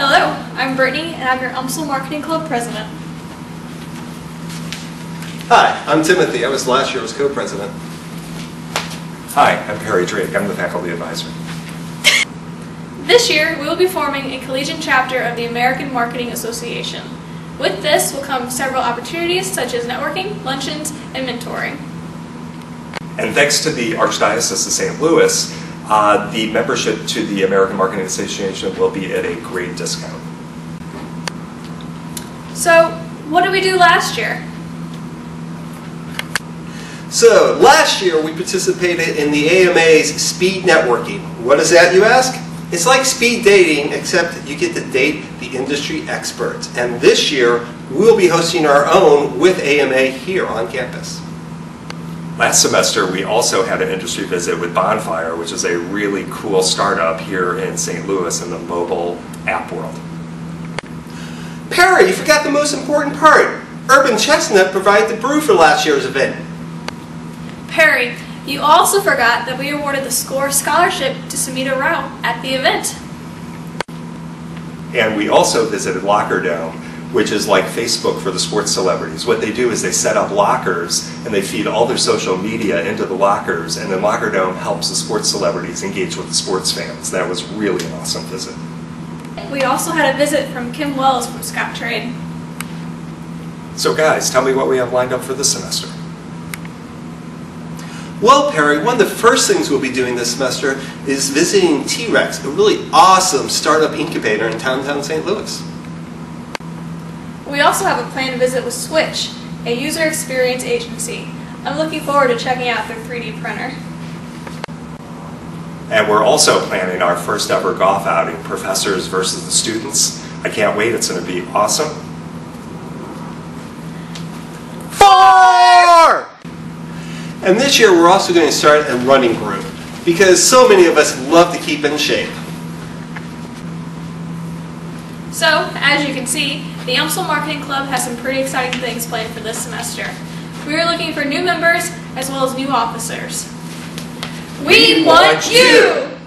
Hello, I'm Brittany, and I'm your UMSL Marketing Club president. Hi, I'm Timothy. I was last year was co-president. Hi, I'm Perry Drake. I'm the faculty advisor. This year, we will be forming a collegiate chapter of the American Marketing Association. With this will come several opportunities such as networking, luncheons, and mentoring. And thanks to the Archdiocese of St. Louis, uh, the membership to the American Marketing Association will be at a great discount. So, what did we do last year? So, last year we participated in the AMA's speed networking. What is that, you ask? It's like speed dating, except you get to date the industry experts. And this year, we'll be hosting our own with AMA here on campus. Last semester, we also had an industry visit with Bonfire, which is a really cool startup here in St. Louis in the mobile app world. Perry, you forgot the most important part. Urban Chestnut provided the brew for last year's event. Perry, you also forgot that we awarded the SCORE Scholarship to Samita Rao at the event. And we also visited LockerDome, which is like Facebook for the sports celebrities. What they do is they set up lockers and they feed all their social media into the lockers, and then LockerDome helps the sports celebrities engage with the sports fans. That was really an awesome visit. We also had a visit from Kim Wells from Scottrade. So guys, tell me what we have lined up for this semester. Well, Perry, one of the first things we'll be doing this semester is visiting T-Rex, a really awesome startup incubator in downtown St. Louis. We also have a planned visit with Switch, a user experience agency. I'm looking forward to checking out their 3D printer. And we're also planning our first ever golf outing, professors versus the students. I can't wait, it's going to be awesome. Four! And this year we're also going to start a running group because so many of us love to keep in shape. So, as you can see, the UMSL Marketing Club has some pretty exciting things planned for this semester. We are looking for new members as well as new officers. We, want you!